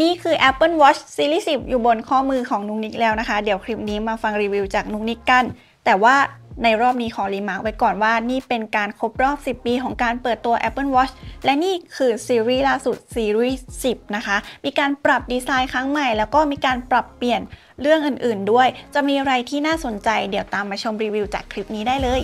นี่คือ Apple Watch Series 10 อยู่บนข้อมือของนุกนิกแล้วนะคะ เดี๋ยวคลิปนี้มาฟังรีวิวจากนุกนิกกัน แต่ว่าในรอบนี้ขอ remark ไว้ก่อนว่านี่เป็นการครบรอบ 10 ปีของการเปิดตัว Apple Watch และนี่คือซีรีส์ล่าสุดซีรีส์ 10 นะคะ มีการปรับดีไซน์ครั้งใหม่ แล้วก็มีการปรับเปลี่ยนเรื่องอื่นๆ ด้วย จะมีอะไรที่น่าสนใจ เดี๋ยวตามมาชมรีวิวจากคลิปนี้ได้เลย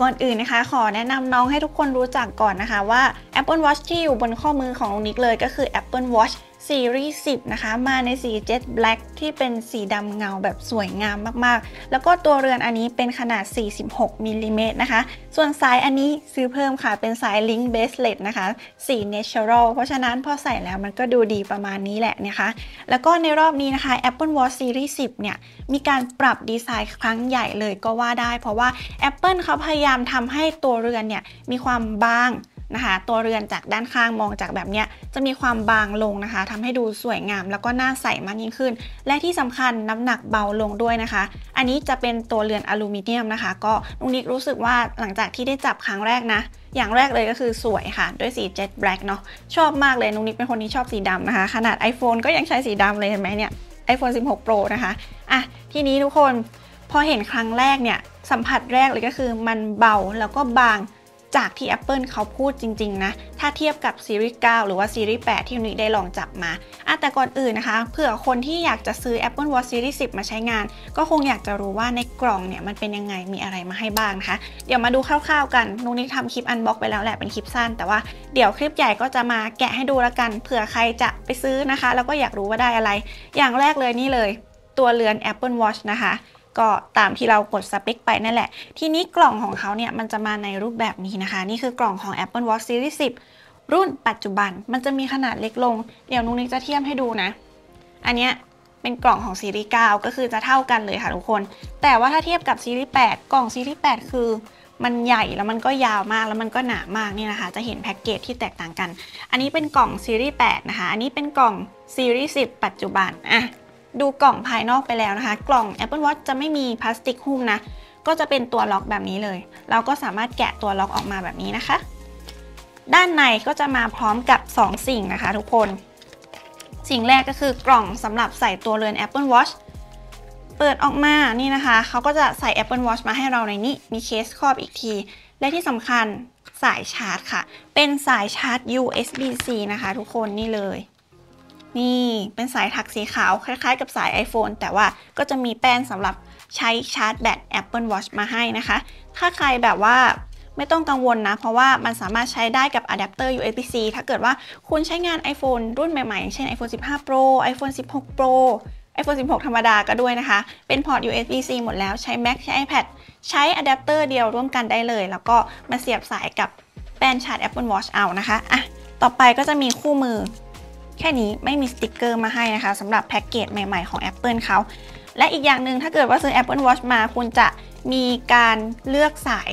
ก่อนอื่นนะคะ ขอแนะนำน้องให้ทุกคนรู้จักก่อนนะคะว่า Apple Watch ที่อยู่บนข้อมือของลุงนิกเลยก็คือ Apple Watch Series 10 นะคะ มาในสี Jet Black ที่เป็นสีดำเงาแบบสวยงามมากๆ แล้วก็ตัวเรือนอันนี้เป็นขนาด 46มิลลิเมตรนะคะ ส่วนสายอันนี้ซื้อเพิ่มค่ะ เป็นสาย Link Bracelet นะคะ สี Natural เพราะฉะนั้นพอใส่แล้วมันก็ดูดีประมาณนี้แหละนะคะ แล้วก็ในรอบนี้นะคะ Apple Watch Series 10 เนี่ย มีการปรับดีไซน์ครั้งใหญ่เลยก็ว่าได้ เพราะว่า Apple เขาพยายามทำให้ตัวเรือนเนี่ยมีความบาง นะคะ ตัวเรือนจากด้านข้างมองจากแบบเนี้ยจะมีความบางลงนะคะทำให้ดูสวยงามแล้วก็น่าใส่มากยิ่งขึ้น และที่สำคัญน้ำหนักเบาลงด้วยนะคะ อันนี้จะเป็นตัวเรือนอลูมิเนียมนะคะ ก็นุนิกรู้สึกว่าหลังจากที่ได้จับครั้งแรกนะ อย่างแรกเลยก็คือสวยค่ะ ด้วยสี Jet Black เนาะชอบมากเลยนุนิกเป็นคนที่ชอบสีดำนะคะ ขนาด iPhone ก็ยังใช้สีดำเลยเห็นไหมเนี่ย iPhone 16 Pro นะคะอะทีนี้ทุกคนพอเห็นครั้งแรกเนี่ยสัมผัสแรกเลยก็คือมันเบาแล้วก็บาง จากที่ Apple เขาพูดจริง ๆ นะ ถ้าเทียบกับซีรีส์ 9 หรือว่าซีรีส์ 8 ที่นุ้ยได้ลองจับมาอะแต่ก่อนอื่นนะคะ เผื่อคนที่อยากจะซื้อ Apple Watch Series 10 มาใช้งาน ก็คงอยากจะรู้ว่าในกล่องเนี่ยมันเป็นยังไงมีอะไรมาให้บ้างนะคะ เดี๋ยวมาดูคร่าวๆกันนุ้ยทำคลิปอันบ็อกไปแล้วแหละเป็นคลิปสั้น แต่ว่าเดี๋ยวคลิปใหญ่ก็จะมาแกะให้ดูแล้วกัน เผื่อใครจะไปซื้อนะคะ แล้วก็อยากรู้ว่าได้อะไร อย่างแรกเลยนี่เลย ตัวเรือน Apple Watch นะคะ ก็ตามที่เรากดสเปคไปนั่นแหละ ทีนี้กล่องของเขาเนี่ยมันจะมาในรูปแบบนี้นะคะ นี่คือกล่องของ Apple Watch Series 10 รุ่นปัจจุบัน มันจะมีขนาดเล็กลง เดี๋ยวนุ้งนิกจะเทียบให้ดูนะ อันเนี้ยเป็นกล่องของซีรีส์ 9 ก็คือจะเท่ากันเลยค่ะทุกคน แต่ว่าถ้าเทียบกับซีรีส์ 8 กล่องซีรีส์ 8 คือมันใหญ่แล้วมันก็ยาวมากแล้วมันก็หนามากนี่นะคะ จะเห็นแพ็กเกจที่แตกต่างกัน อันนี้เป็นกล่องซีรีส์ 8 นะคะ อันนี้เป็นกล่องซีรีส์ 10 ปัจจุบัน อะ ดูกล่องภายนอกไปแล้วนะคะ กล่อง Apple Watch จะไม่มีพลาสติกหุ้มนะ ก็จะเป็นตัวล็อกแบบนี้เลย เราก็สามารถแกะตัวล็อกออกมาแบบนี้นะคะ ด้านในก็จะมาพร้อมกับ 2 สิ่งนะคะ ทุกคน สิ่งแรกก็คือกล่องสำหรับใส่ตัวเรือน Apple Watch เปิดออกมานี่นะคะ เขาก็จะใส่ Apple Watch มาให้เราในนี้ มีเคสครอบอีกที และที่สำคัญสายชาร์จค่ะ เป็นสายชาร์จ USB-C นะคะ ทุกคนนี่เลย นี่เป็นสายถักสีขาวคล้ายๆ กับสาย iPhone แต่ว่าก็จะมีแป้นสำหรับใช้ชาร์จแบต Apple Watch มาให้นะคะ ถ้าใครแบบว่าไม่ต้องกังวลนะ เพราะว่ามันสามารถใช้ได้กับอะแดปเตอร์ USB-C ถ้าเกิดว่าคุณใช้งาน iPhone รุ่นใหม่ๆอย่างเช่น iPhone 15 Pro iPhone 16 Pro iPhone 16 ธรรมดาก็ด้วยนะคะ เป็นพอร์ต USB-C หมดแล้วใช้ Mac ใช้ iPad ใช้อะแดปเตอร์เดียวร่วมกันได้เลย แล้วก็มาเสียบสายกับแป้นชาร์จ Apple Watch เอานะคะอะต่อไปก็จะมีคู่มือ แค่นี้ไม่มีสติกเกอร์มาให้นะคะสำหรับแพ็กเกจใหม่ๆของ Apple เขา และอีกอย่างหนึ่งถ้าเกิดว่าซื้อ Apple Watch มาคุณจะมีการเลือกสาย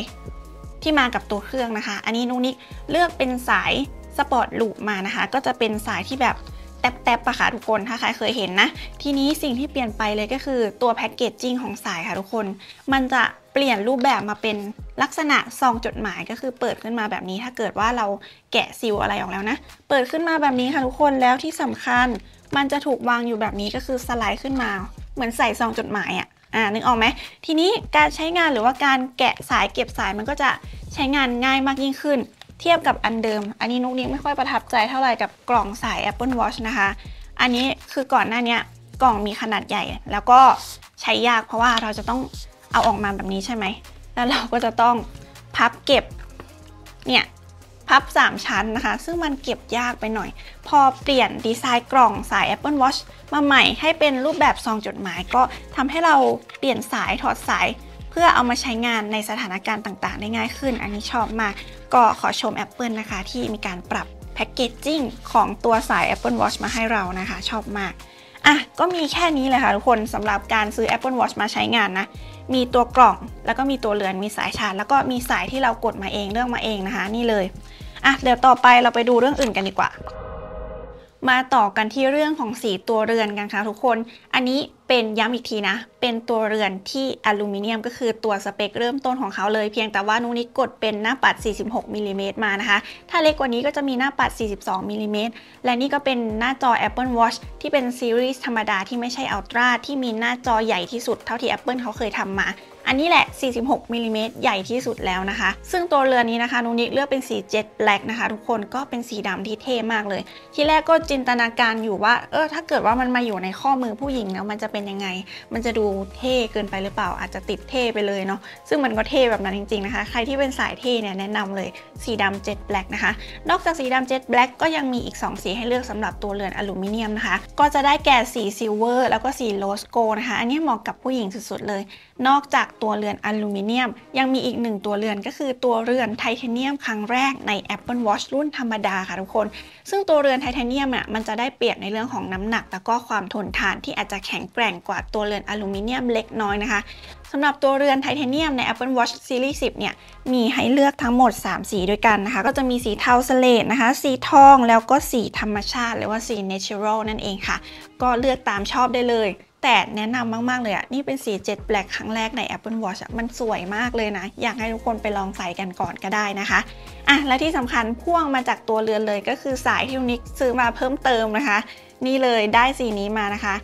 ที่มากับตัวเครื่องนะคะ อันนี้นุกนิกเลือกเป็นสาย Sport Loop มานะคะ ก็จะเป็นสายที่แบบแตบๆปะคะทุกคน ถ้าใครเคยเห็นนะ ทีนี้สิ่งที่เปลี่ยนไปเลยก็คือตัวแพ็กเกจจิ้งของสายค่ะทุกคน มันจะ ปลี่ยนรูปแบบมาเป็นลักษณะซองจดหมายก็คือเปิดขึ้นมาแบบนี้ถ้าเกิดว่าเราแกะซิลอะไรออกแล้วนะ เปิดขึ้นมาแบบนี้ค่ะทุกคนแล้วที่สำคัญ มันจะถูกวางอยู่แบบนี้ก็คือสไลด์ขึ้นมา เหมือนใส่ซองจดหมายอะ่ะอ่านึกออกไหมทีนี้การใช้งานหรือว่าการแกะสายเก็บสายมันก็จะใช้งานง่ายมากยิ่งขึ้น เทียบกับอันเดิม อันนี้นุกนิกไม่ค่อยประทับใจเท่าไหร่กับกล่องสาย Apple Watch นะคะ อันนี้คือก่อนหน้านี้กล่องมีขนาดใหญ่ แล้วก็ใช้ยากเพราะว่าเราจะต้อง เอาออกมาแบบนี้ใช่ไหม แล้วเราก็จะต้องพับเก็บ เนี่ย พับ 3 ชั้นนะคะ ซึ่งมันเก็บยากไปหน่อย พอเปลี่ยนดีไซน์กล่องสาย Apple Watch มาใหม่ให้เป็นรูปแบบซองจดหมาย ก็ทำให้เราเปลี่ยนสายถอดสายเพื่อเอามาใช้งานในสถานการณ์ต่าง ๆ ได้ง่ายขึ้น อันนี้ชอบมาก ก็ขอชม Apple นะคะ ที่มีการปรับแพคเกจจิ้งของตัวสาย Apple Watch มาให้เรานะคะ ชอบมาก อะก็มีแค่นี้เลยค่ะทุกคนสำหรับการซื้อ Apple Watch มาใช้งานนะ มีตัวกล่องแล้วก็มีตัวเรือนมีสายชาร์จแล้วก็มีสายที่เรากดมาเองเรื่องมาเองนะคะ นี่เลยอะเดี๋ยวต่อไปเราไปดูเรื่องอื่นกันดีกว่า มาต่อกันที่เรื่องของสีตัวเรือนกันค่ะทุกคน อันนี้เป็นย้ำอีกทีนะ เป็นตัวเรือนที่อลูมิเนียมก็คือตัวสเปคเริ่มต้นของเขาเลย เพียงแต่ว่านุกนิกกดเป็นหน้าปัด 46มิลิเมตรมานะคะ ถ้าเล็กกว่านี้ก็จะมีหน้าปัด 42มิลิเมตรและนี่ก็เป็นหน้าจอ Apple Watch ที่เป็นซีรีส์ธรรมดาที่ไม่ใช่ Ultra ที่มีหน้าจอใหญ่ที่สุดเท่าที่ Apple เขาเคยทำมา อันนี้แหละ 46มิลิเมตรใหญ่ที่สุดแล้วนะคะ ซึ่งตัวเรือนนี้นะคะนุกนิกเลือกเป็นสี Jet Black นะคะ ทุกคนก็เป็นสีดำที่เท่มากเลย ทีแรกก็จินตนาการอยู่ว่า เออ ถ้าเกิดว่ามันมาอยู่ในข้อมือผู้หญิงแล้วมันจะเป็นยังไง มันจะดูเท่เกินไปหรือเปล่า อาจจะติดเท่ไปเลยเนาะ ซึ่งมันก็เท่แบบนั้นจริงๆนะคะ ใครที่เป็นสายเท่เนี่ยแนะนำเลย สีดำ Jet Black นะคะ นอกจากสีดำ Jet Black ก็ยังมีอีก 2 สีให้เลือกสำหรับตัวเรือนอลูมิเนียมนะคะ ก็จะได้แก่สี Silver แล้วก็สี Rose Gold นะคะ อันนี้เหมาะกับผู้หญิงสุดๆเลย นอกจากตัวเรือนอลูมิเนียม ยังมีอีกหนึ่งตัวเรือนก็คือตัวเรือนไทเทเนียมครั้งแรกใน Apple Watch รุ่นธรรมดาค่ะทุกคน ซึ่งตัวเรือนไทเทเนียมอะมันจะได้เปรียบในเรื่องของน้ำหนัก แล้วก็ความทนทานที่อาจจะแข็งแกร่งกว่าตัวเรือนอลูมิเนียมเล็กน้อยนะคะสำหรับตัวเรือนไทเทเนียมใน Apple Watch Series 10 เนี่ย มีให้เลือกทั้งหมด 3 สีด้วยกันนะคะ ก็จะมีสีเทาสเลดนะคะ สีทองแล้วก็สีธรรมชาติ หรือว่าสี natural นั่นเองค่ะ ก็เลือกตามชอบได้เลย แต่แนะนำมาก ๆ เลยอะนี่เป็นสีเจ็ดแบล็คครั้งแรกใน Apple Watch อะมันสวยมากเลยนะ อยากให้ทุกคนไปลองใส่กันก่อนก็ได้นะคะอะและที่สำคัญพ่วงมาจากตัวเรือนเลยก็คือสายที่นิกซื้อมาเพิ่มเติมนะคะ นี่เลยได้สีนี้มานะคะ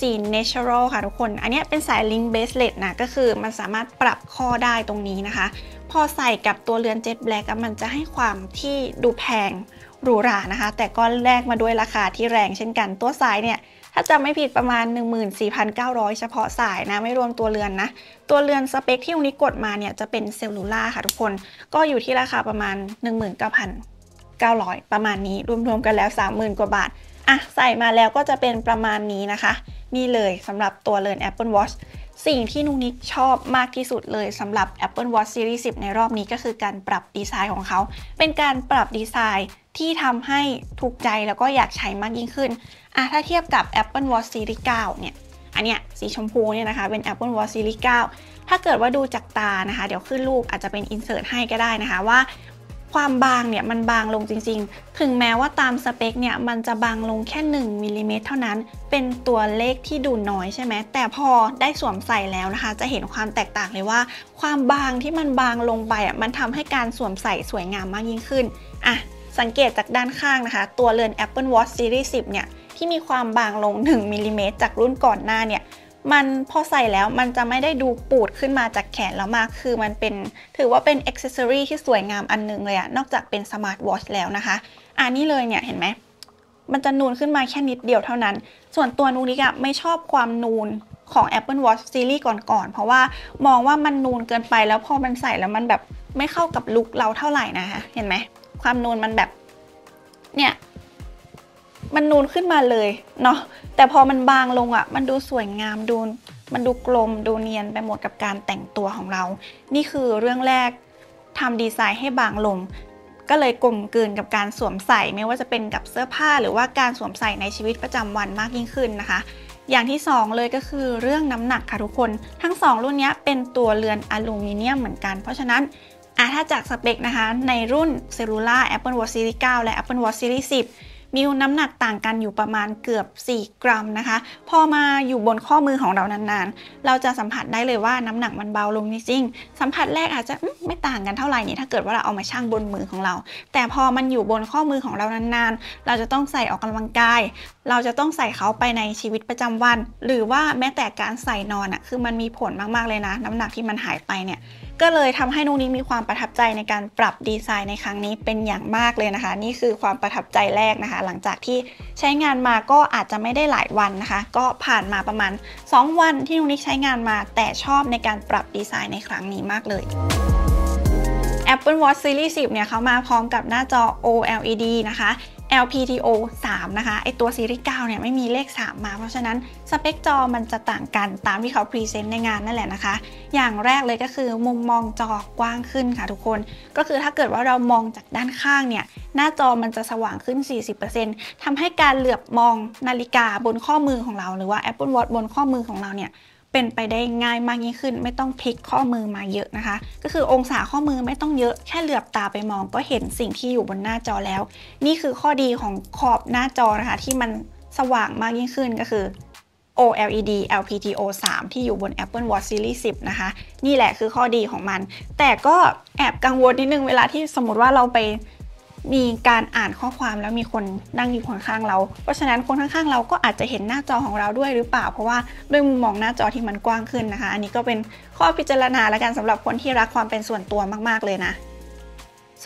สี natural ค่ะทุกคน อันนี้เป็นสาย link bracelet นะ ก็คือมันสามารถปรับข้อได้ตรงนี้นะคะ พอใส่กับตัวเรือนเจ็ตแบล็กมันจะให้ความที่ดูแพง หรูหรานะคะ แต่ก็แลกมาด้วยราคาที่แรงเช่นกันตัวสายเนี่ยถ้าจำไม่ผิดประมาณ 14,900 เฉพาะสายนะ ไม่รวมตัวเรือนนะ ตัวเรือนสเปคที่วันนี้กดมาเนี่ยจะเป็น Cellular ค่ะทุกคน ก็อยู่ที่ราคาประมาณ 19,900 ประมาณนี้ รวมๆกันแล้ว 30,000 กว่าบาท อะ ใส่มาแล้วก็จะเป็นประมาณนี้นะคะ นี่เลยสำหรับตัวเรือน Apple Watch สิ่งที่นุกนิกชอบมากที่สุดเลยสำหรับ Apple Watch Series 10 ในรอบนี้ก็คือการปรับดีไซน์ของเขา เป็นการปรับดีไซน์ ที่ทำให้ถูกใจแล้วก็อยากใช้มากยิ่งขึ้นอะถ้าเทียบกับ Apple Watch Series 9 เนี่ย อันเนี้ยสีชมพูเนี่ยนะคะ เป็น Apple Watch Series 9 ถ้าเกิดว่าดูจากตานะคะ เดี๋ยวขึ้นรูปอาจจะเป็นอินเสิร์ตให้ก็ได้นะคะว่าความบางเนี่ยมันบางลงจริงๆ ถึงแม้ว่าตามสเปคเนี่ยมันจะบางลงแค่ 1มิลิเมตรเท่านั้น เป็นตัวเลขที่ดูน้อยใช่ไหม แต่พอได้สวมใส่แล้วนะคะ จะเห็นความแตกต่างเลยว่า ความบางที่มันบางลงไปอะมันทำให้การสวมใส่สวยงามมากยิ่งขึ้น อะ สังเกตจากด้านข้างนะคะ ตัวเรือน Apple Watch Series 10 เนี่ย ที่มีความบางลง 1มิลิเมตรจากรุ่นก่อนหน้าเนี่ย มันพอใส่แล้วมันจะไม่ได้ดูปูดขึ้นมาจากแขนแล้วมาก คือมันเป็น ถือว่าเป็น accessory ที่สวยงามอันนึงเลยอะนอกจากเป็น smart watch แล้วนะคะ อันนี้เลยเนี่ย เห็นไหม มันจะนูนขึ้นมาแค่นิดเดียวเท่านั้น ส่วนตัวนุกนิกอะไม่ชอบความนูนของ Apple Watch Series ก่อนๆ เพราะว่ามองว่ามันนูนเกินไปแล้วพอมันใส่แล้วมันแบบไม่เข้ากับ look เราเท่าไหร่นะคะ เห็นไหม ความนูนมันแบบ เนี่ยมันนูนขึ้นมาเลยเนาะแต่พอมันบางลงอะ่ะ มันดูสวยงามดูมันดูกลมดูเนียนไปหมดกับการแต่งตัวของเรา นี่คือเรื่องแรกทำดีไซน์ให้บางลง ก็เลยกลมกลืนกับการสวมใส่ไม่ว่าจะเป็นกับเสื้อผ้าหรือว่าการสวมใส่ในชีวิตประจำวันมากยิ่งขึ้นนะคะ อย่างที่ 2 เลยก็คือเรื่องน้ำหนักค่ะทุกคน ทั้ง 2 รุ่นนี้เป็นตัวเรือนอลูมิเนียมเหมือนกัน เพราะฉะนั้น ถ้าจากสเปคนะคะ ในรุ่น Cellular Apple Watch Series 9 และ Apple Watch Series 10 มีน้ำหนักต่างกันอยู่ประมาณเกือบ 4 กรัมนะคะ พอมาอยู่บนข้อมือของเรานานๆ เราจะสัมผัสได้เลยว่าน้ำหนักมันเบาลงจริงๆสัมผัสแรกอาจจะไม่ต่างกันเท่าไหร่นี่ถ้าเกิดว่าเราเอามาชั่งบนมือของเรา แต่พอมันอยู่บนข้อมือของเรานานๆ เราจะต้องใส่ออกกำลังกาย เราจะต้องใส่เขาไปในชีวิตประจำวัน หรือว่าแม้แต่การใส่นอนอะ่ะคือมันมีผลมากๆเลยนะ น้ำหนักที่มันหายไปเนี่ย ก็เลยทำให้นุกนิกมีความประทับใจในการปรับดีไซน์ในครั้งนี้เป็นอย่างมากเลยนะคะ นี่คือความประทับใจแรกนะคะ หลังจากที่ใช้งานมาก็อาจจะไม่ได้หลายวันนะคะ ก็ผ่านมาประมาณ 2 วันที่นุกนิกใช้งานมา แต่ชอบในการปรับดีไซน์ในครั้งนี้มากเลย Apple Watch Series 10 เนี่ยเขามาพร้อมกับหน้าจอ OLED นะคะ LTPO 3 นะคะ ไอตัวซีรีส์9เนี่ยไม่มีเลข 3 มา เพราะฉะนั้นสเปคจอมันจะต่างกันตามที่เขา present ในงานนั่นแหละนะคะ อย่างแรกเลยก็คือมุมมองจอกว้างขึ้นค่ะทุกคน ก็คือถ้าเกิดว่าเรามองจากด้านข้างเนี่ย หน้าจอมันจะสว่างขึ้น 40%ทำให้การเหลือบมองนาฬิกาบนข้อมือของเรา หรือว่า Apple Watch บนข้อมือของเราเนี่ย เป็นไปได้ง่ายมากยิ่งขึ้น ไม่ต้องพลิกข้อมือมาเยอะนะคะ ก็คือองศาข้อมือไม่ต้องเยอะแค่เหลือบตาไปมองก็เห็นสิ่งที่อยู่บนหน้าจอแล้ว นี่คือข้อดีของขอบหน้าจอนะคะ ที่มันสว่างมากยิ่งขึ้นก็คือ OLED LPTO 3 ที่อยู่บน Apple Watch Series 10 นะคะ นี่แหละคือข้อดีของมัน แต่ก็แอบกังวลนิดนึงเวลาที่สมมติว่าเราไป มีการอ่านข้อความแล้วมีคนนั่งอยู่ข้างๆเรา เพราะฉะนั้นคนข้างๆเราก็อาจจะเห็นหน้าจอของเราด้วยหรือเปล่า เพราะว่าด้วยมุมมองหน้าจอที่มันกว้างขึ้นนะคะ อันนี้ก็เป็นข้อพิจารณาและกันสำหรับคนที่รักความเป็นส่วนตัวมากๆเลยนะ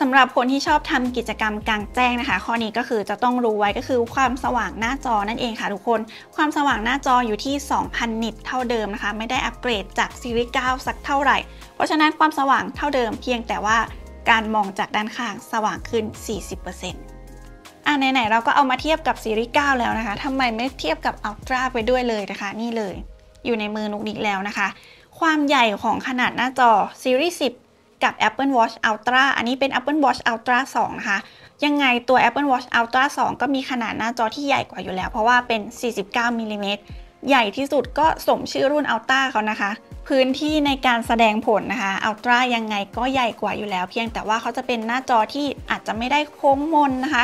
สำหรับคนที่ชอบทำกิจกรรมกลางแจ้งนะคะ ข้อนี้ก็คือจะต้องรู้ไว้ก็คือความสว่างหน้าจอนั่นเองค่ะทุกคน ความสว่างหน้าจออยู่ที่ 2,000 นิตเท่าเดิมนะคะ ไม่ได้อัปเกรดจากซีรีส์ 9 สักเท่าไหร่ เพราะฉะนั้นความสว่างเท่าเดิมเพียงแต่ว่า การมองจากด้านข้างสว่างขึ้น 40%อะไหนๆเราก็เอามาเทียบกับซีรีส์9แล้วนะคะทำไมไม่เทียบกับอัลตร้าไปด้วยเลยนะคะ นี่เลย อยู่ในมือนุกนิกแล้วนะคะ ความใหญ่ของขนาดหน้าจอซีรีส์10 กับ Apple Watch Ultra อันนี้เป็น Apple Watch Ultra 2 นะคะ ยังไงตัว Apple Watch Ultra 2 ก็มีขนาดหน้าจอที่ใหญ่กว่าอยู่แล้ว เพราะว่าเป็น 49มิลลิเมตร ใหญ่ที่สุดก็สมชื่อรุ่น Ultra เขานะคะ พื้นที่ในการแสดงผลนะคะ Ultra ยังไงก็ใหญ่กว่าอยู่แล้ว เพียงแต่ว่าเขาจะเป็นหน้าจอที่อาจจะไม่ได้โค้งมนนะคะ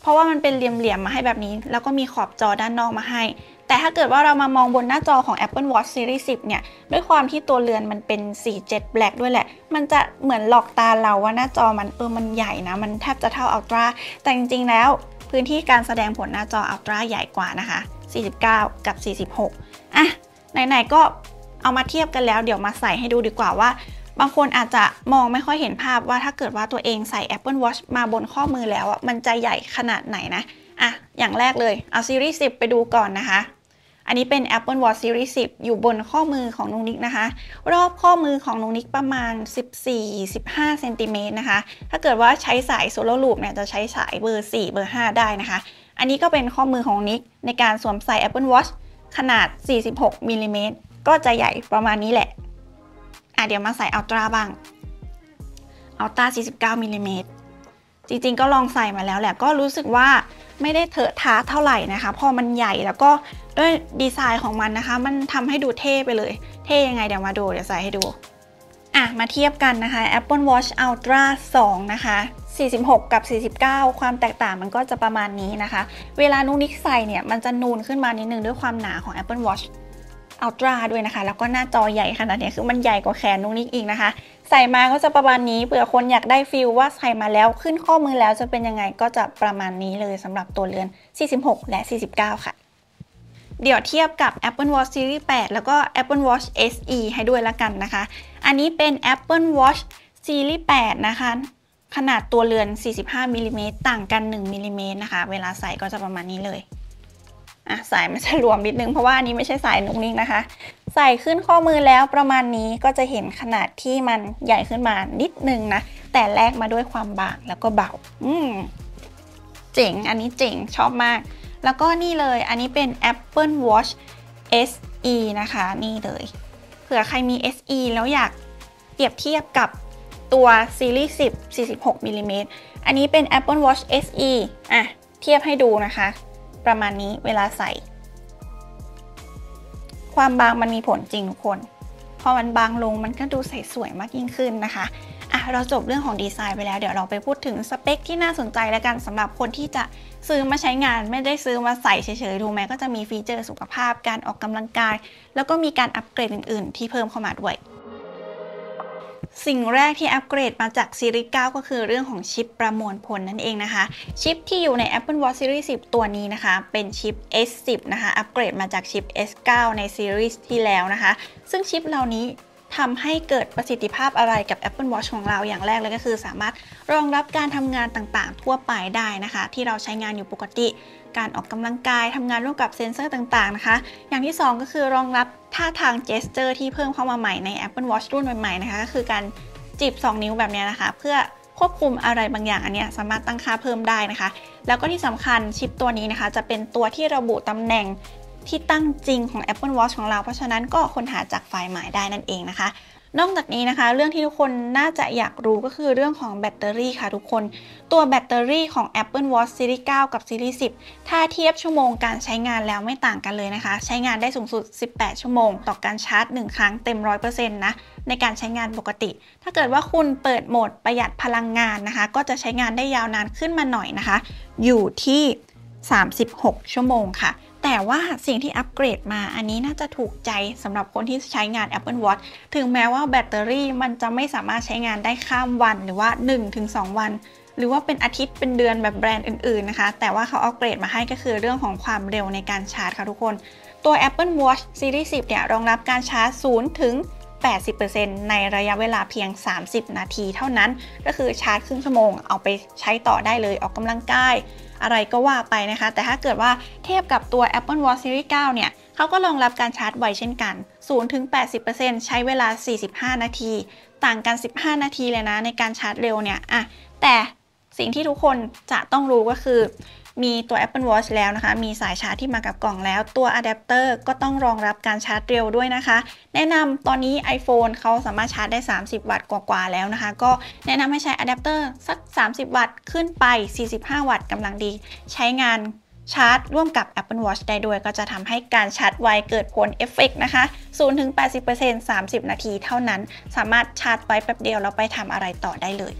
เพราะว่ามันเป็นเหลี่ยมๆมาให้แบบนี้ แล้วก็มีขอบจอด้านนอกมาให้ แต่ถ้าเกิดว่าเรามามองบนหน้าจอของ Apple Watch Series 10 เนี่ย ด้วยความที่ตัวเรือนมันเป็นสีเจ็ดแบล็กด้วยแหละ มันจะเหมือนหลอกตาเราว่าหน้าจอมันเออมันใหญ่นะ มันแทบจะเท่า Ultra แต่จริงๆแล้วพื้นที่การแสดงผลหน้าจอ Ultra ใหญ่กว่านะคะ 49 กับ 46อะไหนๆก็เอามาเทียบกันแล้ว เดี๋ยวมาใส่ให้ดูดีกว่าว่า บางคนอาจจะมองไม่ค่อยเห็นภาพว่าถ้าเกิดว่าตัวเองใส่ Apple Watch มาบนข้อมือแล้วอะมันจะใหญ่ขนาดไหนนะอะอย่างแรกเลยเอาซีรีส์10 ไปดูก่อนนะคะอันนี้เป็น Apple Watch Series 10 อยู่บนข้อมือของนุงนิกนะคะ รอบข้อมือของนุกนิกประมาณ 14-15เซนติเมตรนะคะ ถ้าเกิดว่าใช้สาย Solo Loop เนี่ยจะใช้สายเบอร์ 4 เบอร์ 5 ได้นะคะ อันนี้ก็เป็นข้อมือของนุกนิกในการสวมใส่ Apple Watch ขนาด 46มิลลิเมตรก็จะใหญ่ประมาณนี้แหละ อะเดี๋ยวมาใส่ Ultra บ้าง Ultra 49มิลลิเมตรจริงๆ ก็ลองใส่มาแล้วแหละ ก็รู้สึกว่าไม่ได้เทอะทะเท่าไหร่นะคะ พอมันใหญ่แล้วก็ด้วยดีไซน์ของมันนะคะ มันทำให้ดูเท่ไปเลย เท่ยังไงเดี๋ยวมาดู เดี๋ยวใส่ให้ดู อะ มาเทียบกันนะคะ Apple Watch Ultra 2 นะคะ 46 กับ 49 ความแตกต่างมันก็จะประมาณนี้นะคะ เวลานุกนิกใส่เนี่ย มันจะนูนขึ้นมานิดนึงด้วยความหนาของ Apple Watch Ultra ด้วยนะคะ แล้วก็หน้าจอใหญ่ขนาดนี้คือมันใหญ่กว่าแขนนุกนิกอีกนะคะ ใส่มาก็จะประมาณนี้เผื่อคนอยากได้ฟีลว่าใส่มาแล้วขึ้นข้อมือแล้วจะเป็นยังไงก็จะประมาณนี้เลยสำหรับตัวเรือน 46 และ 49 ค่ะเดี๋ยวเทียบกับ Apple Watch Series 8 แล้วก็ Apple Watch SE ให้ด้วยละกันนะคะ อันนี้เป็น Apple Watch Series 8 นะคะ ขนาดตัวเรือน 45มิลลิเมตรต่างกัน 1มิลลิเมตรนะคะ เวลาใส่ก็จะประมาณนี้เลยอะสายมันจะรวมนิดนึงเพราะว่าอันนี้ไม่ใช่สายนุกนิกนะคะ ใส่ขึ้นข้อมือแล้วประมาณนี้ก็จะเห็นขนาดที่มันใหญ่ขึ้นมานิดนึงนะ แต่แลกมาด้วยความบางแล้วก็เบา อืมเจ๋ง อันนี้เจ๋งชอบมาก แล้วก็นี่เลยอันนี้เป็น Apple Watch SE นะคะ นี่เลยเผื่อใครมี SE แล้วอยากเปรียบเทียบกับ ตัวซีรีส์10 46มิลลิเมตรอันนี้เป็น Apple Watch SE อะ เทียบให้ดูนะคะ ประมาณนี้เวลาใส่ ความบางมันมีผลจริงทุกคน พอมันบางลงมันก็ดูใส่สวยมากยิ่งขึ้นนะคะอะเราจบเรื่องของดีไซน์ไปแล้วเดี๋ยวเราไปพูดถึงสเปคที่น่าสนใจแล้วกันสำหรับคนที่จะซื้อมาใช้งานไม่ได้ซื้อมาใส่เฉยๆดูไหมก็จะมีฟีเจอร์สุขภาพการออกกำลังกาย แล้วก็มีการอัปเกรดอื่นๆ ที่เพิ่มเข้ามาด้วย สิ่งแรกที่อัปเกรดมาจากซีรีส์ 9 ก็คือเรื่องของชิปประมวลผลนั่นเองนะคะ ชิปที่อยู่ใน Apple Watch Series 10 ตัวนี้นะคะ เป็นชิป S10 นะคะ อัปเกรดมาจากชิป S9 ในซีรีส์ที่แล้วนะคะ ซึ่งชิปเหล่านี้ ทำให้เกิดประสิทธิภาพอะไรกับ Apple Watch ของเราอย่างแรกเลยก็คือ สามารถรองรับการทำงานต่างๆ ทั่วไปได้นะคะ ที่เราใช้งานอยู่ปกติ การออกกำลังกายทำงานร่วมกับเซ็นเซอร์ต่างๆนะคะ อย่างที่ 2 ก็คือรองรับท่าทาง gesture ที่เพิ่มเข้ามาใหม่ใน Apple Watch รุ่นใหม่ๆนะคะก็คือการจีบ 2 นิ้วแบบนี้นะคะ เพื่อควบคุมอะไรบางอย่างอันนี้สามารถตั้งค่าเพิ่มได้นะคะ แล้วก็ที่สำคัญชิปตัวนี้นะคะ จะเป็นตัวที่ระบุตำแหน่ง ที่ตั้งจริงของ Apple Watch ของเรา เพราะฉะนั้นก็ค้นหาจากไฟล์หมายได้นั่นเองนะคะ นอกจากนี้นะคะ เรื่องที่ทุกคนน่าจะอยากรู้ก็คือเรื่องของแบตเตอรี่ค่ะทุกคน ตัวแบตเตอรี่ของ Apple Watch Series 9 กับ Series 10 ถ้าเทียบชั่วโมงการใช้งานแล้วไม่ต่างกันเลยนะคะ ใช้งานได้สูงสุด 18 ชั่วโมง ต่อการชาร์จ 1 ครั้งเต็ม 100%นะในการใช้งานปกติ ถ้าเกิดว่าคุณเปิดโหมดประหยัดพลังงานนะคะ ก็จะใช้งานได้ยาวนานขึ้นมาหน่อยนะคะ อยู่ที่ 36 ชั่วโมงค่ะ แต่ว่าสิ่งที่อัปเกรดมาอันนี้น่าจะถูกใจสำหรับคนที่ใช้งาน Apple Watch ถึงแม้ว่าแบตเตอรี่มันจะไม่สามารถใช้งานได้ข้ามวันหรือว่า 1-2 วัน หรือว่าเป็นอาทิตย์เป็นเดือนแบบแบรนด์อื่นๆนะคะ แต่ว่าเขาอัปเกรดมาให้ก็คือเรื่องของความเร็วในการชาร์จค่ะทุกคน ตัว Apple Watch Series 10 เนี่ยรองรับการชาร์จ 0 ถึง 80%ในระยะเวลาเพียง 30 นาทีเท่านั้น ก็คือชาร์จครึ่งชั่วโมงเอาไปใช้ต่อได้เลยออกกำลังกาย อะไรก็ว่าไปนะคะ แต่ถ้าเกิดว่าเทียบกับตัว Apple Watch Series 9 เนี่ยเขาก็รองรับการชาร์จไวเช่นกัน 0-80%ใช้เวลา 45 นาที ต่างกัน 15 นาทีเลยนะในการชาร์จเร็วเนี่ยอะแต่สิ่งที่ทุกคนจะต้องรู้ก็คือ มีตัว Apple Watch แล้วนะคะ มีสายชาร์จที่มากับกล่องแล้ว ตัวอะแดปเตอร์ก็ต้องรองรับการชาร์จเร็วด้วยนะคะ แนะนำตอนนี้ iPhone เขาสามารถชาร์จได้ 30 วัตต์กว่าๆแล้วนะคะ ก็แนะนำให้ใช้อะแดปเตอร์สัก 30 วัตต์ขึ้นไป 45 วัตต์กำลังดี ใช้งานชาร์จร่วมกับ Apple Watch ได้ด้วย ก็จะทำให้การชาร์จไวเกิดผลเอฟเฟกนะคะ 0-80% 30 นาทีเท่านั้น สามารถชาร์จไว้แป๊บเดียวแล้วไปทำอะไรต่อได้เลย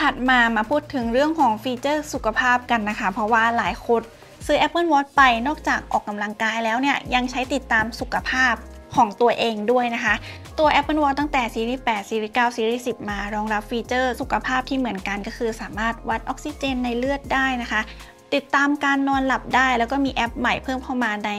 ถัดมามาพูดถึงเรื่องของฟีเจอร์สุขภาพกันนะคะ เพราะว่าหลายคนซื้อ Apple Watch ไปนอกจากออกกำลังกายแล้วเนี่ยยังใช้ติดตามสุขภาพของตัวเองด้วยนะคะ ตัว Apple Watch ตั้งแต่ซีรีส์ 8 ซีรีส์ 9 ซีรีส์ 10 มารองรับฟีเจอร์สุขภาพที่เหมือนกันก็คือสามารถวัดออกซิเจนในเลือดได้นะคะ ติดตามการนอนหลับได้ แล้วก็มีแอปใหม่เพิ่มเข้ามาใน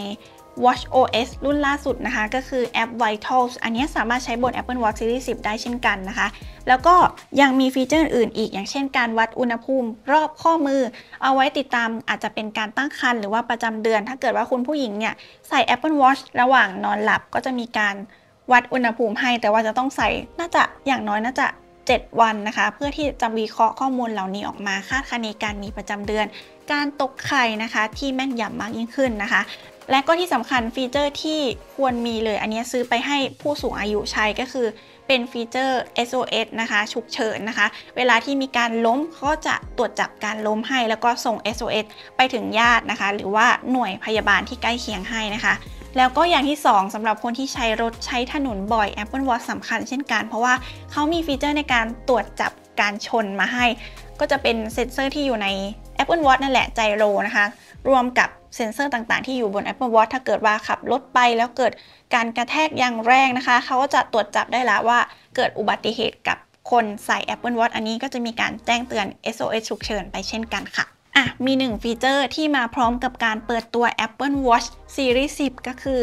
Watch OS รุ่นล่าสุดนะคะ ก็คือแอป Vitals อันนี้สามารถใช้บน Apple Watch Series 10 ได้เช่นกันนะคะ แล้วก็ยังมีฟีเจอร์อื่นอีก อย่างเช่นการวัดอุณหภูมิ รอบข้อมือ เอาไว้ติดตามอาจจะเป็นการตั้งครรภ์หรือว่าประจำเดือน ถ้าเกิดว่าคุณผู้หญิงเนี่ยใส่ Apple Watch ระหว่างนอนหลับก็จะมีการวัดอุณหภูมิให้ แต่ว่าจะต้องใส่น่าจะอย่างน้อยน่าจะ7 วันนะคะ เพื่อที่จะวิเคราะห์ข้อมูลเหล่านี้ออกมาคาดคะเนการมีประจำเดือน การตกไข่นะคะที่แม่นยำมากยิ่งขึ้นนะคะ และก็ที่สำคัญฟีเจอร์ที่ควรมีเลย อันนี้ซื้อไปให้ผู้สูงอายุใช้ก็คือเป็นฟีเจอร์ SOS นะคะฉุกเฉินนะคะ เวลาที่มีการล้มก็จะตรวจจับการล้มให้ แล้วก็ส่ง SOS ไปถึงญาตินะคะ หรือว่าหน่วยพยาบาลที่ใกล้เคียงให้นะคะแล้วก็อย่างที่ 2สำหรับคนที่ใช้รถใช้ถนนบ่อย Apple Watch สำคัญเช่นกัน เพราะว่าเขามีฟีเจอร์ในการตรวจจับการชนมาให้ ก็จะเป็นเซ็นเซอร์ที่อยู่ใน Apple Watch นั่นแหละ gyro นะคะ รวมกับเซ็นเซอร์ต่างๆ ที่อยู่บน Apple Watch ถ้าเกิดว่าขับรถไปแล้วเกิดการกระแทกอย่างแรงนะคะ เขาก็จะตรวจจับได้แล้วว่าเกิดอุบัติเหตุกับคนใส่ Apple Watch อันนี้ก็จะมีการแจ้งเตือน SOS ฉุกเฉินไปเช่นกันค่ะอะ มีหนึ่งฟีเจอร์ที่มาพร้อมกับการเปิดตัว Apple Watch Series 10 ก็คือ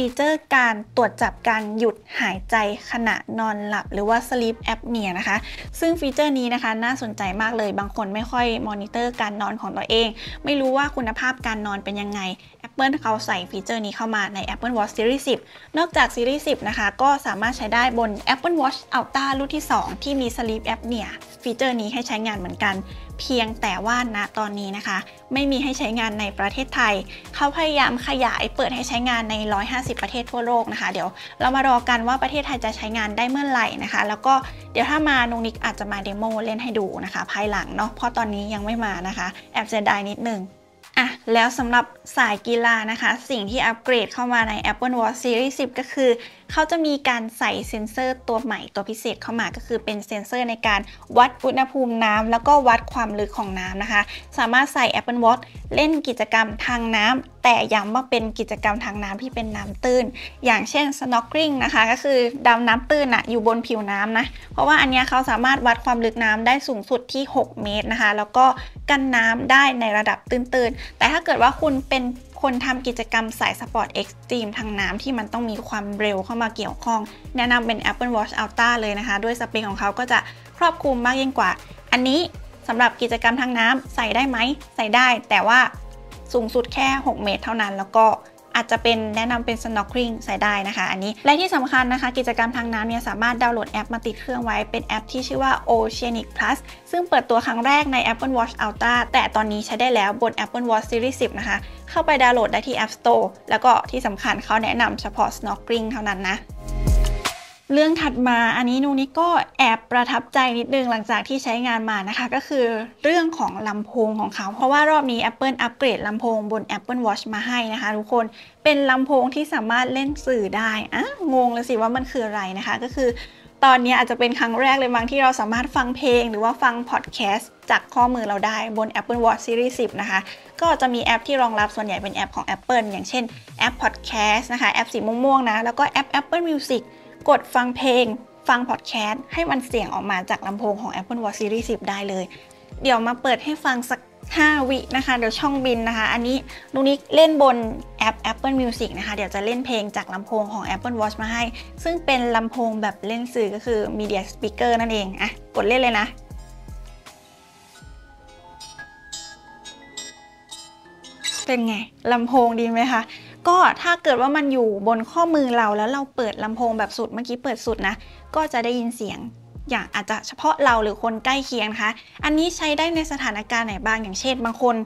ฟีเจอร์การตรวจจับการหยุดหายใจขณะนอนหลับ หรือว่า sleep apnea นะคะ ซึ่งฟีเจอร์นี้นะคะน่าสนใจมากเลย บางคนไม่ค่อยมอนิเตอร์การนอนของตัวเอง ไม่รู้ว่าคุณภาพการนอนเป็นยังไง Apple เขาใส่ฟีเจอร์นี้เข้ามาใน Apple Watch Series 10 นอกจาก Series 10 นะคะ ก็สามารถใช้ได้บน Apple Watch Ultra รุ่นที่ 2 ที่มี sleep apnea ฟีเจอร์นี้ให้ใช้งานเหมือนกัน เพียงแต่ว่าณตอนนี้นะคะ ไม่มีให้ใช้งานในประเทศไทย เขาพยายามขยายเปิดให้ใช้งานใน 150 ประเทศทั่วโลกนะคะ เดี๋ยวเรามารอกันว่าประเทศไทยจะใช้งานได้เมื่อไหร่นะคะ แล้วก็เดี๋ยวถ้ามานุนิกอาจจะมา demo เล่นให้ดูนะคะ ภายหลังเนาะเพราะตอนนี้ยังไม่มานะคะแอบเสียดายนิดนึงอะแล้วสำหรับสายกีฬานะคะ สิ่งที่อัปเกรดเข้ามาใน Apple Watch Series 10 ก็คือเขาจะมีการใส่เซ็นเซอร์ตัวใหม่ตัวพิเศษเข้ามาก็คือเป็นเซ็นเซอร์ในการวัดอุณหภูมิน้ำแล้วก็วัดความลึกของน้ำนะคะ สามารถใส่ Apple Watch เล่นกิจกรรมทางน้ำแต่ย้ำว่าเป็นกิจกรรมทางน้ำที่เป็นน้ำตื้น อย่างเช่น snorkeling นะคะ ก็คือดำน้ำตื้นอะอยู่บนผิวน้ำนะ เพราะว่าอันนี้เขาสามารถวัดความลึกน้ำได้สูงสุดที่ 6 เมตรนะคะ แล้วก็กันน้ำได้ในระดับตื้นๆ แต่ถ้าเกิดว่าคุณเป็น คนทำกิจกรรมสาย sport extreme ทางน้ำที่มันต้องมีความเร็วเข้ามาเกี่ยวข้อง แนะนำเป็น Apple Watch Ultra เลยนะคะ ด้วยสเปคของเขาก็จะครอบคลุมมากยิ่งกว่า อันนี้สำหรับกิจกรรมทางน้ำใส่ได้ไหม ใส่ได้ แต่ว่าสูงสุดแค่ 6 เมตรเท่านั้น แล้วก็ อาจจะเป็นแนะนำเป็น snorkeling ใส่ได้นะคะ อันนี้ และที่สำคัญนะคะ กิจกรรมทางน้ำเนี่ยสามารถดาวน์โหลดแอปมาติดเครื่องไว้เป็นแอปที่ชื่อว่า Oceanic Plus ซึ่งเปิดตัวครั้งแรกใน Apple Watch Ultra แต่ตอนนี้ใช้ได้แล้วบน Apple Watch Series 10 นะคะ เข้าไปดาวน์โหลดได้ที่ App Store แล้วก็ที่สำคัญเขาแนะนำเฉพาะ snorkeling เท่านั้นนะ เรื่องถัดมาอันนี้นูนี่ก็แอบประทับใจนิดนึงหลังจากที่ใช้งานมานะคะ ก็คือเรื่องของลำโพงของเขา เพราะว่ารอบนี้ Apple อัปเกรดลำโพงบน Apple Watch มาให้นะคะทุกคนเป็นลำโพงที่สามารถเล่นสื่อได้อะงงเลยสิว่ามันคืออะไรนะคะ ก็คือตอนนี้อาจจะเป็นครั้งแรกเลยมั้งที่เราสามารถฟังเพลงหรือว่าฟังพอดแคสต์จากข้อมือเราได้บน Apple Watch Series 10 นะคะ ก็จะมีแอปที่รองรับส่วนใหญ่เป็นแอปของ Apple อย่างเช่นแอป Podcast นะคะ แอปสีม่วงๆนะ แล้วก็แอป Apple Music กดฟังเพลง ฟังพอดแคสต์ให้มันเสียงออกมาจากลำโพงของ Apple Watch Series 10 ได้เลย เดี๋ยวมาเปิดให้ฟังสัก 5 วินะคะ เดี๋ยวช่องบินนะคะ อันนี้นุนิกเล่นบนแอป Apple Music นะคะ เดี๋ยวจะเล่นเพลงจากลำโพงของ Apple Watch มาให้ ซึ่งเป็นลำโพงแบบเล่นสื่อก็คือ Media Speaker นั่นเองอะกดเล่นเลยนะเป็นไงลำโพงดีไหมคะ ก็ถ้าเกิดว่ามันอยู่บนข้อมือเราแล้วเราเปิดลำโพงแบบสุดเมื่อกี้เปิดสุดนะ ก็จะได้ยินเสียงอย่างอาจจะเฉพาะเราหรือคนใกล้เคียงนะคะ อันนี้ใช้ได้ในสถานการณ์ไหนบ้างอย่างเช่นบางคน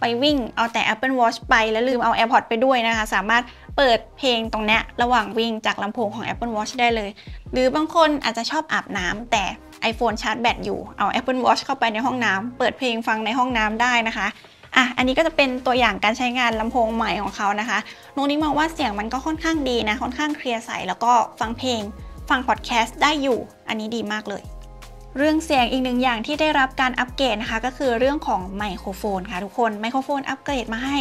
ไปวิ่งเอาแต่ Apple Watch ไปแล้วลืมเอา AirPods ไปด้วยนะคะ สามารถเปิดเพลงตรงเนี้ยระหว่างวิ่งจากลำโพงของ Apple Watch ได้เลย หรือบางคนอาจจะชอบอาบน้ำแต่ iPhone ชาร์จแบตอยู่เอา Apple Watch เข้าไปในห้องน้ำเปิดเพลงฟังในห้องน้ำได้นะคะ อะอันนี้ก็จะเป็นตัวอย่างการใช้งานลำโพงใหม่ของเขานะคะน้งนิ้งมองว่าเสียงมันก็ค่อนข้างดีนะ ค่อนข้างเคลียร์ใสแล้วก็ฟังเพลง ฟังพอดแคสต์ได้อยู่ อันนี้ดีมากเลย เรื่องเสียงอีกหนึ่งอย่างที่ได้รับการอัปเกรดนะคะ ก็คือเรื่องของไมโครโฟนค่ะทุกคนไมโครโฟนอัปเกรดมาให้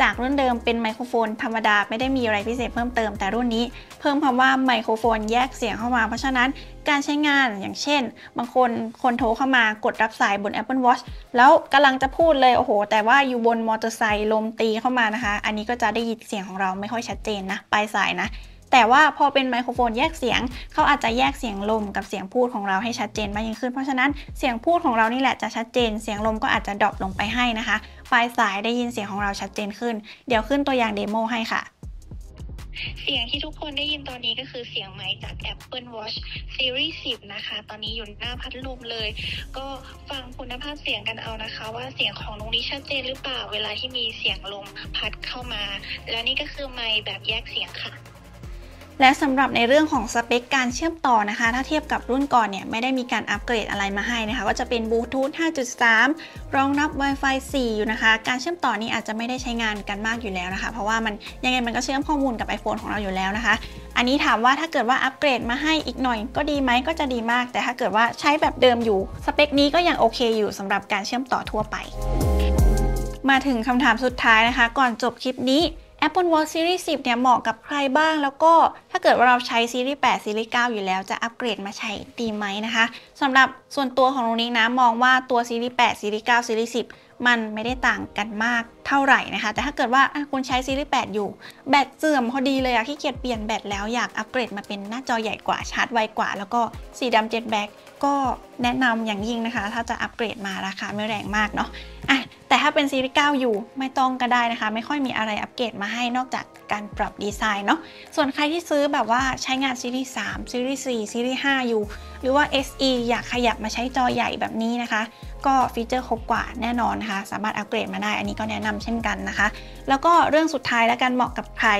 จากรุ่นเดิมเป็นไมโครโฟนธรรมดาไม่ได้มีอะไรพิเศษเพิ่มเติมแต่รุ่นนี้ เพิ่มคำว่าไมโครโฟนแยกเสียงเข้ามา เพราะฉะนั้นการใช้งานอย่างเช่น บางคนคนโทรเข้ามากดรับสายบน Apple Watch แล้วกำลังจะพูดเลยโอ้โห แต่ว่าอยู่บนมอเตอร์ไซค์ลมตีเข้ามานะคะ อันนี้ก็จะได้ยินเสียงของเราไม่ค่อยชัดเจนนะปลายสายนะแต่ว่าพอเป็นไมโครโฟนแยกเสียง เขาอาจจะแยกเสียงลมกับเสียงพูดของเราให้ชัดเจนมากยิ่งขึ้น เพราะฉะนั้นเสียงพูดของเรานี่แหละจะชัดเจน เสียงลมก็อาจจะดรอปลงไปให้นะคะ ปลายสายได้ยินเสียงของเราชัดเจนขึ้น เดี๋ยวขึ้นตัวอย่างเดโมให้ค่ะ เสียงที่ทุกคนได้ยินตอนนี้ก็คือเสียงไมค์จาก Apple Watch Series 10 นะคะ ตอนนี้อยู่หน้าพัดลมเลย ก็ฟังคุณภาพเสียงกันเอานะคะ ว่าเสียงของนุ้งนี้ชัดเจนหรือเปล่า เวลาที่มีเสียงลมพัดเข้ามา แล้วนี่ก็คือไมค์แบบแยกเสียงค่ะ และสำหรับในเรื่องของสเปคการเชื่อมต่อนะคะ ถ้าเทียบกับรุ่นก่อนเนี่ยไม่ได้มีการอัปเกรดอะไรมาให้นะคะ ก็จะเป็นบลูทูธ 5.3 รองรับ Wi-Fi 4 อยู่นะคะ การเชื่อมต่อนี้อาจจะไม่ได้ใช้งานกันมากอยู่แล้วนะคะ เพราะว่ามันยังไงมันก็เชื่อมข้อมูลกับ iPhone ของเราอยู่แล้วนะคะ อันนี้ถามว่าถ้าเกิดว่าอัปเกรดมาให้อีกหน่อยก็ดีไหมก็จะดีมาก แต่ถ้าเกิดว่าใช้แบบเดิมอยู่สเปคนี้ก็ยังโอเคอยู่สำหรับการเชื่อมต่อทั่วไป มาถึงคำถามสุดท้ายนะคะ ก่อนจบคลิปนี้ Apple Watch Series 10 เนี่ยเหมาะกับใครบ้าง แล้วก็ถ้าเกิดว่าเราใช้ Series 8 Series 9 อยู่แล้วจะอัปเกรดมาใช้ดีไหมนะคะสำหรับส่วนตัวของนุนิกนะ มองว่าตัว Series 8 Series 9 Series 10 มันไม่ได้ต่างกันมากเท่าไหร่นะคะ แต่ถ้าเกิดว่าคุณใช้ Series 8 อยู่ แบตเสื่อมพอดีเลยอะขี้เกียจเปลี่ยนแบตแล้วอยากอัปเกรดมาเป็นหน้าจอใหญ่กว่าชาร์จไวกว่า แล้วก็สีดำ Jet Black ก็แนะนำอย่างยิ่งนะคะ ถ้าจะอัปเกรดมาราคาไม่แรงมากเนาะ อะแต่ถ้าเป็นซีรีส์9อยู่ไม่ต้องก็ได้นะคะ ไม่ค่อยมีอะไรอัปเกรดมาให้นอกจากการปรับดีไซน์เนาะส่วนใครที่ซื้อแบบว่าใช้งานซีรีส์3ซีรีส์4ซีรีส์5อยู่หรือว่า SE อยากขยับมาใช้จอใหญ่แบบนี้นะคะ ก็ฟีเจอร์ครบกว่าแน่นอนนะคะ สามารถอัปเกรดมาได้ อันนี้ก็แนะนำเช่นกันนะคะ แล้วก็เรื่องสุดท้ายและกันเหมาะกับใคร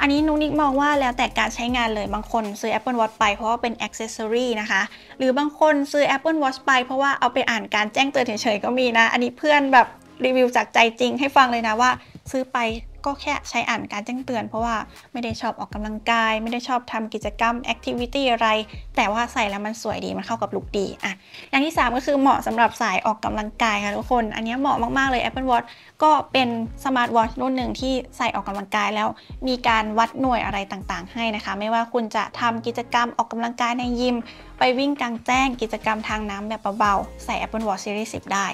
อันนี้นุนิกมองว่าแล้วแต่การใช้งานเลยบางคนซื้อ Apple Watch ไปเพราะว่าเป็น accessory นะคะ หรือบางคนซื้อ Apple Watch ไปเพราะว่าเอาไปอ่านการแจ้งเตือนเฉยๆก็มีนะ อันนี้เพื่อนแบบรีวิวจากใจจริงให้ฟังเลยนะว่า ซื้อไปก็แค่ใช้อ่านการแจ้งเตือน เพราะว่าไม่ได้ชอบออกกำลังกาย ไม่ได้ชอบทำกิจกรรม activity อะไร แต่ว่าใส่แล้วมันสวยดีมันเข้ากับลุคดีอะอย่างที่ 3 ก็คือเหมาะสำหรับสายออกกำลังกายค่ะทุกคน อันนี้เหมาะมากๆเลย Apple Watch ก็เป็นสมาร์ทวอทช์รุ่นหนึ่งที่ใส่ออกกำลังกายแล้ว มีการวัดหน่วยอะไรต่างๆ ให้นะคะ ไม่ว่าคุณจะทำกิจกรรมออกกำลังกายในยิม ไปวิ่งกลางแจ้งกิจกรรมทางน้ำแบบเบาๆ ใส่ Apple Watch Series 10 ได้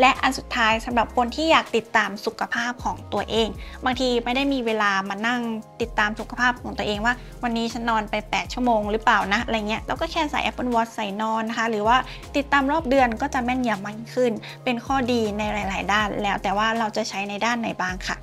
และอันสุดท้ายสำหรับคนที่อยากติดตามสุขภาพของตัวเอง บางทีไม่ได้มีเวลามานั่งติดตามสุขภาพของตัวเองว่า วันนี้ฉันนอนไป 8 ชั่วโมงหรือเปล่านะอะไรเงี้ยแล้วก็แค่ใส่ Apple Watch ใส่นอนนะคะ หรือว่าติดตามรอบเดือนก็จะแม่นยำมากขึ้น เป็นข้อดีในหลาย ๆ ด้าน แล้วแต่ว่าเราจะใช้ในด้านไหนบ้างค่ะ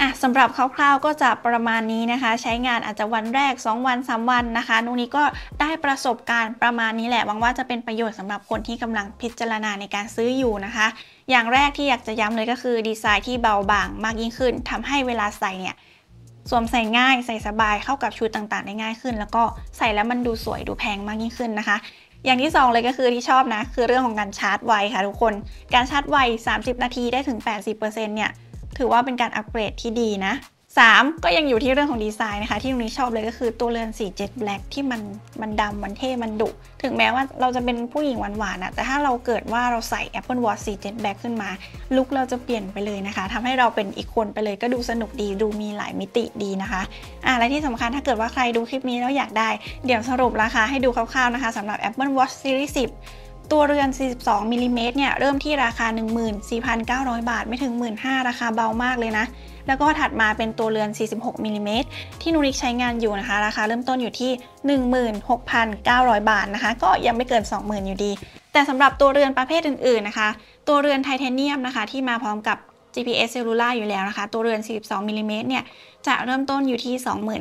อะสำหรับคร่าวๆก็จะประมาณนี้นะคะ ใช้งานอาจจะวันแรก 2 วัน 3 วันนะคะนุนี้ก็ได้ประสบการณ์ประมาณนี้แหละหวังว่าจะเป็นประโยชน์สำหรับคนที่กำลังพิจารณาในการซื้ออยู่นะคะ อย่างแรกที่อยากจะย้ำเลยก็คือดีไซน์ที่เบาบางมากยิ่งขึ้นทำให้เวลาใส่เนี่ยสวมใส่ง่ายใส่สบายเข้ากับชุดต่างๆ ได้ง่ายขึ้น แล้วก็ใส่แล้วมันดูสวยดูแพงมากยิ่งขึ้นนะคะ อย่างที่ 2 เลยก็คือที่ชอบนะ คือเรื่องของการชาร์จไวค่ะทุกคน การชาร์จไว 30 นาทีได้ถึง 80%เนี่ย ถือว่าเป็นการอัปเกรดที่ดีนะ 3 ก็ยังอยู่ที่เรื่องของดีไซน์นะคะ ที่ตรงนี้ชอบเลยก็คือตัวเรือนสีเจ็ดแบล็กที่มันมันดำมันเท่ มันดุ ถึงแม้ว่าเราจะเป็นผู้หญิงหวานๆนะแต่ถ้าเราเกิดว่าเราใส่ Apple Watch สีเจ็ดแบล็กขึ้นมาลุคเราจะเปลี่ยนไปเลยนะคะทำให้เราเป็นอีกคนไปเลยก็ดูสนุกดีดูมีหลายมิติดีนะคะอะและที่สำคัญถ้าเกิดว่าใครดูคลิปนี้แล้วอยากได้ เดี๋ยวสรุปราคาให้ดูคร่าวๆนะคะสำหรับ Apple Watch Series 10 ตัวเรือน 42มิลลิเมตรเนี่ย เริ่มที่ราคา 14,900 บาท ไม่ถึง 15,000ราคาเบามากเลยนะ แล้วก็ถัดมาเป็นตัวเรือน 46มิลลิเมตรที่นูริกใช้งานอยู่นะคะ ราคาเริ่มต้นอยู่ที่ 16,900 บาทนะคะ ก็ยังไม่เกิน 20,000 อยู่ดี แต่สำหรับตัวเรือนประเภทอื่น ๆ นะคะ ตัวเรือนไทเทเนียมนะคะ ที่มาพร้อมกับ GPS Cellular อยู่แล้วนะคะ ตัวเรือน 42มิลลิเมตรเนี่ย จะเริ่มต้นอยู่ที่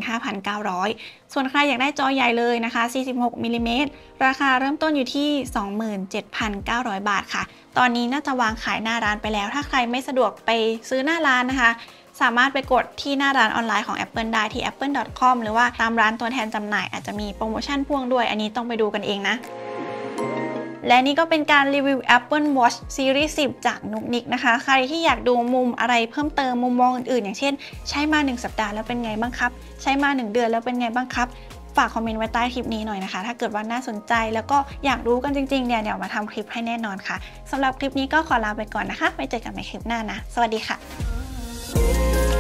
25,900 ส่วนใครอยากได้จอใหญ่เลยนะคะ 46มิลลิเมตรราคาเริ่มต้นอยู่ที่ 27,900 บาทค่ะ ตอนนี้น่าจะวางขายหน้าร้านไปแล้ว ถ้าใครไม่สะดวกไปซื้อหน้าร้านนะคะ สามารถไปกดที่หน้าร้านออนไลน์ของ Apple ได้ที่ apple.com หรือว่าตามร้านตัวแทนจำหน่ายอาจจะมีโปรโมชั่นพ่วงด้วย อันนี้ต้องไปดูกันเองนะ และนี่ก็เป็นการรีวิว Apple Watch Series 10 จากนุกนิกนะคะ ใครที่อยากดูมุมอะไรเพิ่มเติมมุมมองอื่นๆ อย่างเช่น ใช้มา 1 สัปดาห์แล้วเป็นไงบ้างครับ ใช้มา 1 เดือนแล้วเป็นไงบ้างครับ ฝากคอมเมนต์ไว้ใต้คลิปนี้หน่อยนะคะ ถ้าเกิดว่าน่าสนใจแล้วก็อยากรู้กันจริงๆเนี่ยเดี๋ยวมาทำคลิปให้แน่นอนค่ะสำหรับคลิปนี้ก็ขอลาไปก่อนนะคะไว้เจอกันในคลิปหน้านะ สวัสดีค่ะ